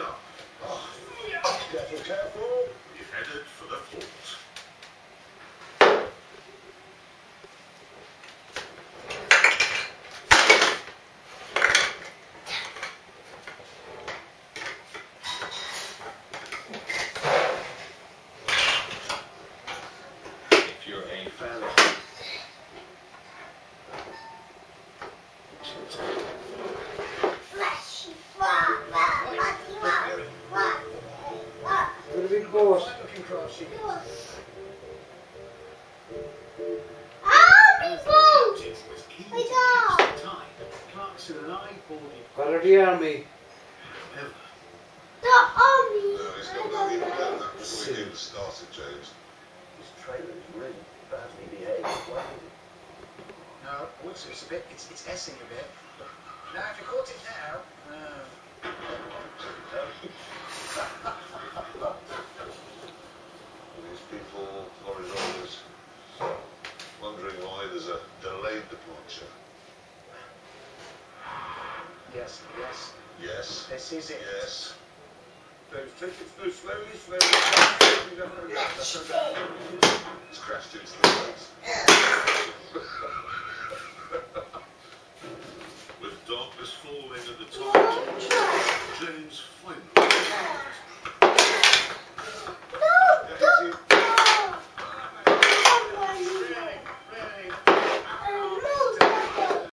up. Careful, careful. He headed for the fort. If you're a fellow. Call the army. However, The army. No, he's got no even done that before he even started, James. This trailer's really badly behaved. Why did it? no, also it's a bit, it's, it's essing a bit. Now, if you caught it now, uh, because people, are always wondering why there's a delayed departure. Yes, yes. Yes. This is it. Yes. So slowly, slowly, slowly. Yes. It's crashed into the brakes. With darkness falling at the top, James Flint.